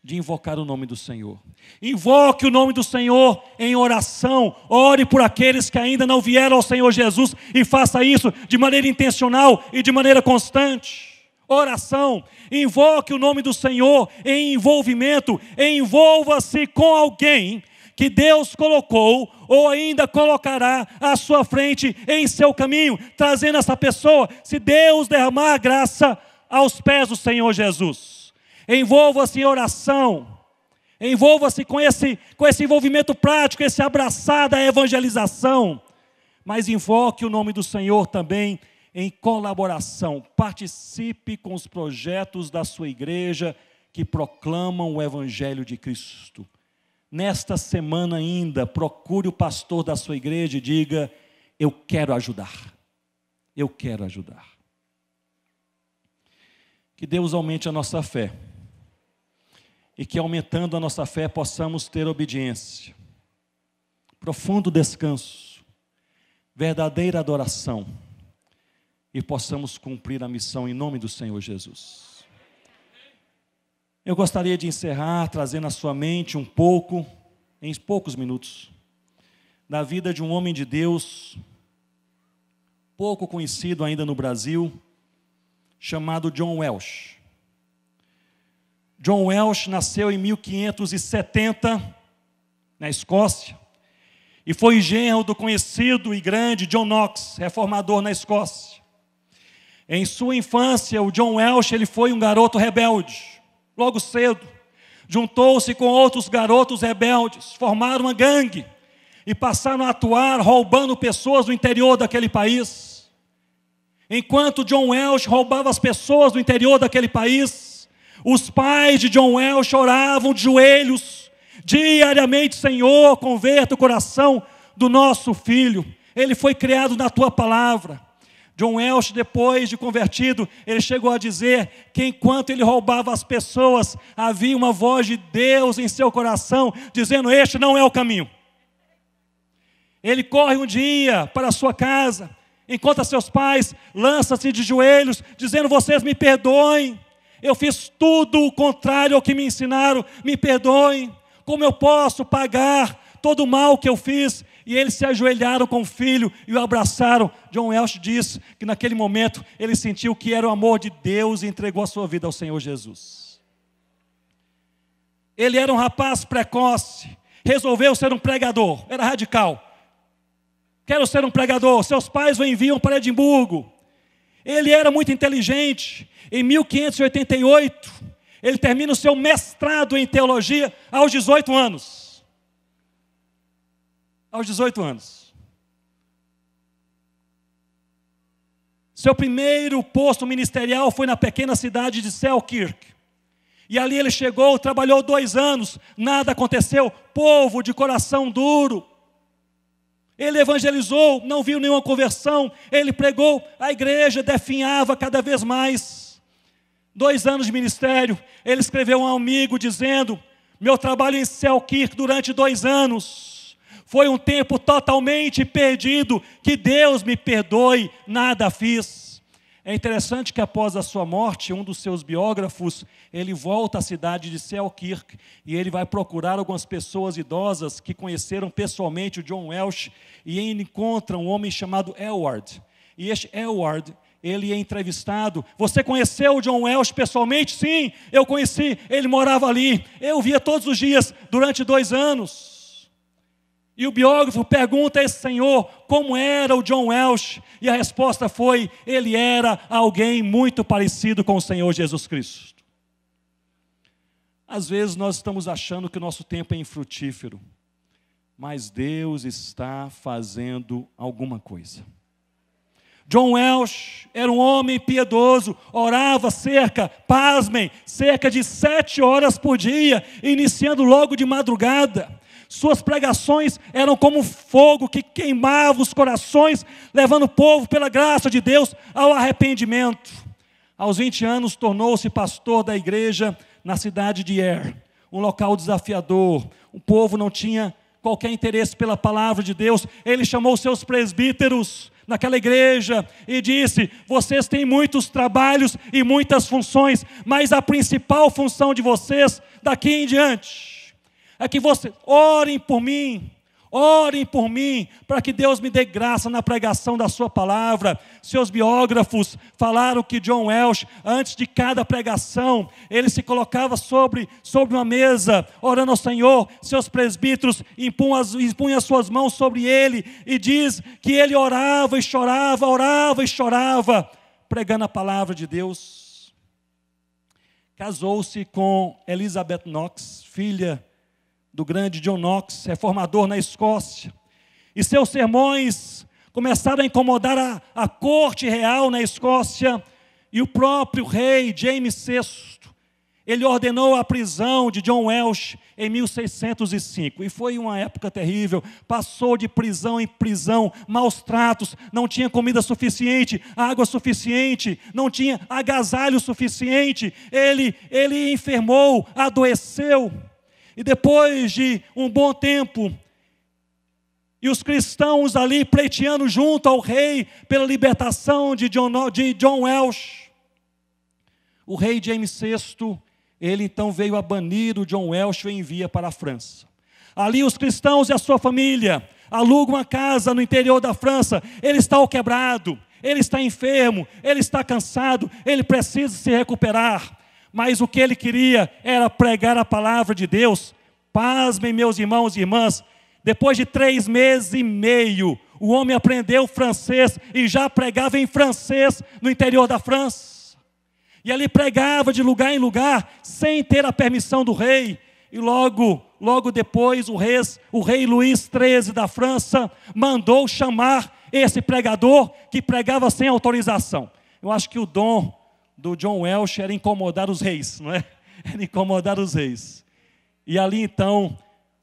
de invocar o nome do Senhor. Invoque o nome do Senhor em oração, ore por aqueles que ainda não vieram ao Senhor Jesus e faça isso de maneira intencional e de maneira constante oração, invoque o nome do Senhor em envolvimento, envolva-se com alguém que Deus colocou ou ainda colocará à sua frente em seu caminho, trazendo essa pessoa, se Deus derramar a graça aos pés do Senhor Jesus. Envolva-se em oração, envolva-se com esse, com esse envolvimento prático, esse abraçar da evangelização, mas invoque o nome do Senhor também em colaboração, participe com os projetos da sua igreja que proclamam o Evangelho de Cristo. Nesta semana ainda, procure o pastor da sua igreja e diga: Eu quero ajudar. Eu quero ajudar. Que Deus aumente a nossa fé. E que aumentando a nossa fé possamos ter obediência, profundo descanso, verdadeira adoração e possamos cumprir a missão em nome do Senhor Jesus. Eu gostaria de encerrar trazendo à sua mente um pouco, em poucos minutos, da vida de um homem de Deus, pouco conhecido ainda no Brasil, chamado John Welsh. John Welsh nasceu em 1570 na Escócia e foi genro do conhecido e grande John Knox, reformador na Escócia. Em sua infância, o John Welsh ele foi um garoto rebelde. Logo cedo, juntou-se com outros garotos rebeldes, formaram uma gangue e passaram a atuar roubando pessoas do interior daquele país. Enquanto John Welsh roubava as pessoas do interior daquele país, os pais de John Welsh choravam de joelhos diariamente, Senhor, converta o coração do nosso filho. Ele foi criado na tua palavra. John Welsh, depois de convertido, ele chegou a dizer que enquanto ele roubava as pessoas, havia uma voz de Deus em seu coração, dizendo: Este não é o caminho. Ele corre um dia para sua casa, encontra seus pais, lança-se de joelhos, dizendo: Vocês me perdoem, eu fiz tudo o contrário ao que me ensinaram, me perdoem. Como eu posso pagar todo o mal que eu fiz? E eles se ajoelharam com o filho e o abraçaram. John Welsh diz que naquele momento ele sentiu que era o amor de Deus e entregou a sua vida ao Senhor Jesus. Ele era um rapaz precoce, resolveu ser um pregador, era radical. Quero ser um pregador. Seus pais o enviam para Edimburgo. Ele era muito inteligente. Em 1588, ele termina o seu mestrado em teologia aos 18 anos aos 18 anos. Seu primeiro posto ministerial foi na pequena cidade de Selkirk. E ali ele chegou, trabalhou dois anos, nada aconteceu, povo de coração duro. Ele evangelizou, não viu nenhuma conversão, ele pregou, a igreja definhava cada vez mais. Dois anos de ministério, ele escreveu a um amigo dizendo: Meu trabalho em Selkirk durante dois anos foi um tempo totalmente perdido, que Deus me perdoe, nada fiz. É interessante que após a sua morte, um dos seus biógrafos, ele volta à cidade de Selkirk e ele vai procurar algumas pessoas idosas que conheceram pessoalmente o John Welsh e ele encontra um homem chamado Elward. E este Elward, ele é entrevistado. Você conheceu o John Welsh pessoalmente? Sim, eu conheci. Ele morava ali. Eu via todos os dias durante dois anos. E o biógrafo pergunta a esse senhor como era o John Welsh, e a resposta foi: ele era alguém muito parecido com o Senhor Jesus Cristo. Às vezes nós estamos achando que o nosso tempo é infrutífero, mas Deus está fazendo alguma coisa. John Welsh era um homem piedoso, orava cerca, pasmem, cerca de sete horas por dia, iniciando logo de madrugada. Suas pregações eram como fogo que queimava os corações, levando o povo, pela graça de Deus, ao arrependimento. Aos 20 anos, tornou-se pastor da igreja na cidade de Er, um local desafiador. O povo não tinha qualquer interesse pela palavra de Deus. Ele chamou seus presbíteros naquela igreja e disse: Vocês têm muitos trabalhos e muitas funções, mas a principal função de vocês daqui em diante é que vocês orem por mim, orem por mim, para que Deus me dê graça na pregação da Sua palavra. Seus biógrafos falaram que John Welsh, antes de cada pregação, ele se colocava sobre, sobre uma mesa, orando ao Senhor. Seus presbíteros impunham as, impunham as suas mãos sobre ele e diz que ele orava e chorava, orava e chorava, pregando a palavra de Deus. Casou-se com Elizabeth Knox, filha do grande John Knox, reformador na Escócia. E seus sermões começaram a incomodar a, a corte real na Escócia e o próprio rei James VI. ele ordenou a prisão de John Welsh em 1605. E foi uma época terrível. Passou de prisão em prisão, maus tratos, não tinha comida suficiente, água suficiente, não tinha agasalho suficiente. Ele, ele enfermou, adoeceu. E depois de um bom tempo, e os cristãos ali pleiteando junto ao rei pela libertação de John, de John Welsh, o rei James VI ele então veio a banir o John Welsh e envia para a França. Ali os cristãos e a sua família alugam uma casa no interior da França. Ele está ao quebrado, ele está enfermo, ele está cansado, ele precisa se recuperar. Mas o que ele queria era pregar a palavra de Deus. Pasmem, meus irmãos e irmãs, depois de três meses e meio, o homem aprendeu francês e já pregava em francês no interior da França. E ali pregava de lugar em lugar, sem ter a permissão do rei. E logo, logo depois, o rei, o rei Luís XIII da França mandou chamar esse pregador que pregava sem autorização. Eu acho que o dom do John Welsh era incomodar os reis, não é? Era incomodar os reis. E ali então,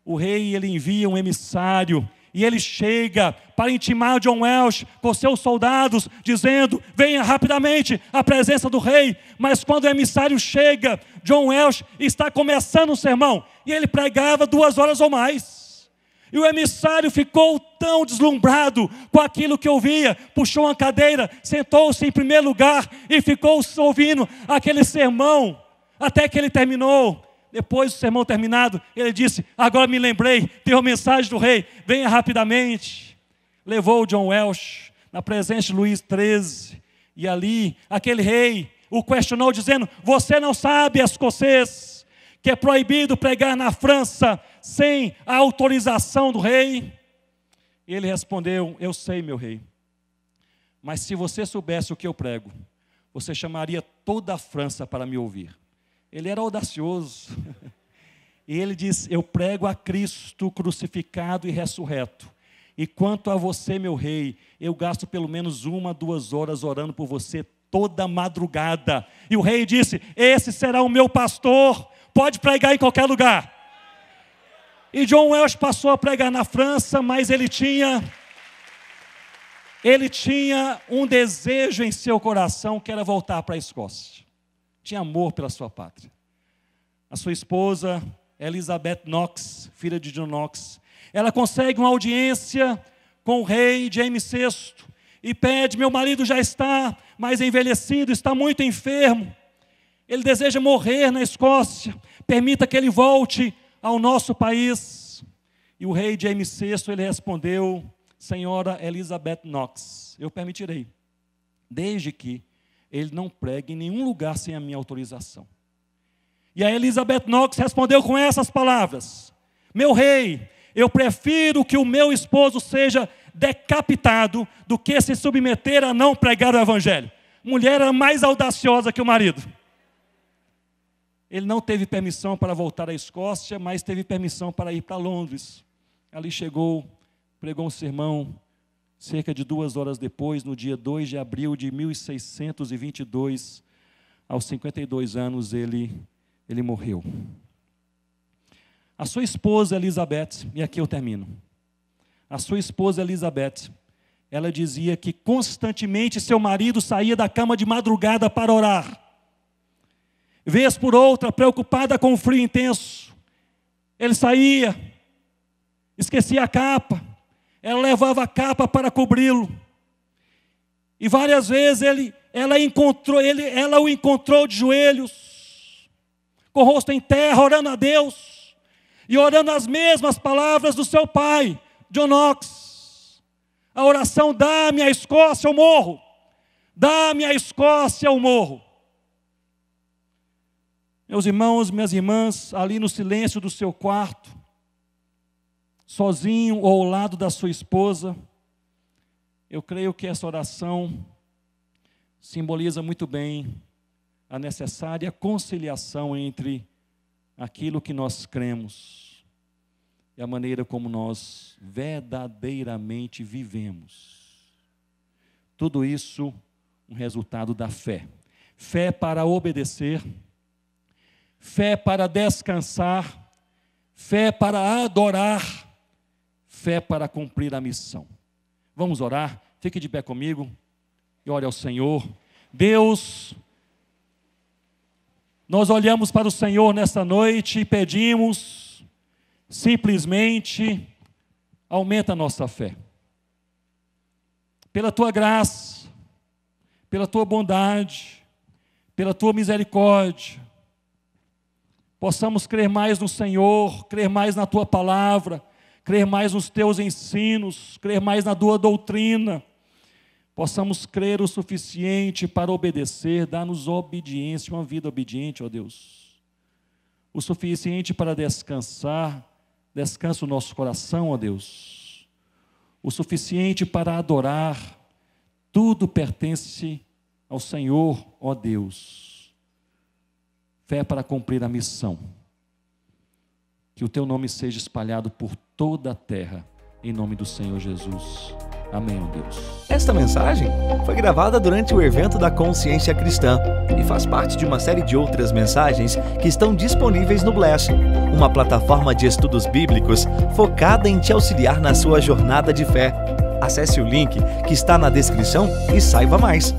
o rei ele envia um emissário e ele chega para intimar John Welsh com seus soldados, dizendo: venha rapidamente à presença do rei. Mas quando o emissário chega, John Welsh está começando o sermão e ele pregava duas horas ou mais. E o emissário ficou tão deslumbrado com aquilo que ouvia, puxou uma cadeira, sentou-se em primeiro lugar e ficou ouvindo aquele sermão até que ele terminou. Depois do sermão terminado, ele disse: Agora me lembrei, tem uma mensagem do rei, venha rapidamente. Levou John Welsh na presença de Luís XIII, e ali aquele rei o questionou, dizendo: Você não sabe, escocês, que é proibido pregar na França sem a autorização do rei? E ele respondeu: Eu sei, meu rei, mas se você soubesse o que eu prego, você chamaria toda a França para me ouvir. Ele era audacioso. E ele diz: Eu prego a Cristo crucificado e ressurreto. E quanto a você, meu rei, eu gasto pelo menos uma, duas horas orando por você toda madrugada. E o rei disse: Esse será o meu pastor, pode pregar em qualquer lugar. E John Welsh passou a pregar na França, mas ele tinha ele tinha um desejo em seu coração que era voltar para a Escócia tinha amor pela sua pátria. A sua esposa, Elizabeth Knox, filha de John Knox, ela consegue uma audiência com o rei James VI e pede: Meu marido já está mais envelhecido, está muito enfermo. Ele deseja morrer na Escócia. Permita que ele volte ao nosso país. E o rei James VI ele respondeu: Senhora Elizabeth Knox, eu permitirei, desde que ele não prega em nenhum lugar sem a minha autorização. E a Elizabeth Knox respondeu com essas palavras: Meu rei, eu prefiro que o meu esposo seja decapitado do que se submeter a não pregar o evangelho. Mulher era mais audaciosa que o marido. Ele não teve permissão para voltar à Escócia, mas teve permissão para ir para Londres. Ali chegou, pregou um sermão Cerca de duas horas depois, no dia 2 de abril de 1622, aos 52 anos, ele, ele morreu. A sua esposa Elizabeth, e aqui eu termino. A sua esposa Elizabeth, ela dizia que constantemente seu marido saía da cama de madrugada para orar. Vez por outra, preocupada com o frio intenso, ele saía, esquecia a capa, ela levava a capa para cobri-lo. E várias vezes ele, ela, encontrou, ele, ela o encontrou de joelhos, com o rosto em terra, orando a Deus, e orando as mesmas palavras do seu pai, John Knox. A oração: dá-me a Escócia, eu morro. Dá-me a Escócia, eu morro. Meus irmãos, minhas irmãs, ali no silêncio do seu quarto, sozinho ou ao lado da sua esposa. Eu creio que essa oração simboliza muito bem a necessária conciliação entre aquilo que nós cremos e a maneira como nós verdadeiramente vivemos. Tudo isso um resultado da fé. Fé para obedecer, fé para descansar, fé para adorar, fé para cumprir a missão. Vamos orar? Fique de pé comigo e ore ao Senhor. Deus, nós olhamos para o Senhor nesta noite e pedimos, simplesmente, aumenta a nossa fé. Pela tua graça, pela tua bondade, pela tua misericórdia, possamos crer mais no Senhor, crer mais na tua palavra, crer mais nos teus ensinos, crer mais na tua doutrina, possamos crer o suficiente para obedecer, dar-nos obediência, uma vida obediente, ó Deus, o suficiente para descansar, descansa o nosso coração, ó Deus, o suficiente para adorar, tudo pertence ao Senhor, ó Deus fé para cumprir a missão. Que o teu nome seja espalhado por toda a terra, em nome do Senhor Jesus. Amém, ó Deus. Esta mensagem foi gravada durante o evento da Consciência Cristã e faz parte de uma série de outras mensagens que estão disponíveis no Bless, uma plataforma de estudos bíblicos focada em te auxiliar na sua jornada de fé. Acesse o link que está na descrição e saiba mais.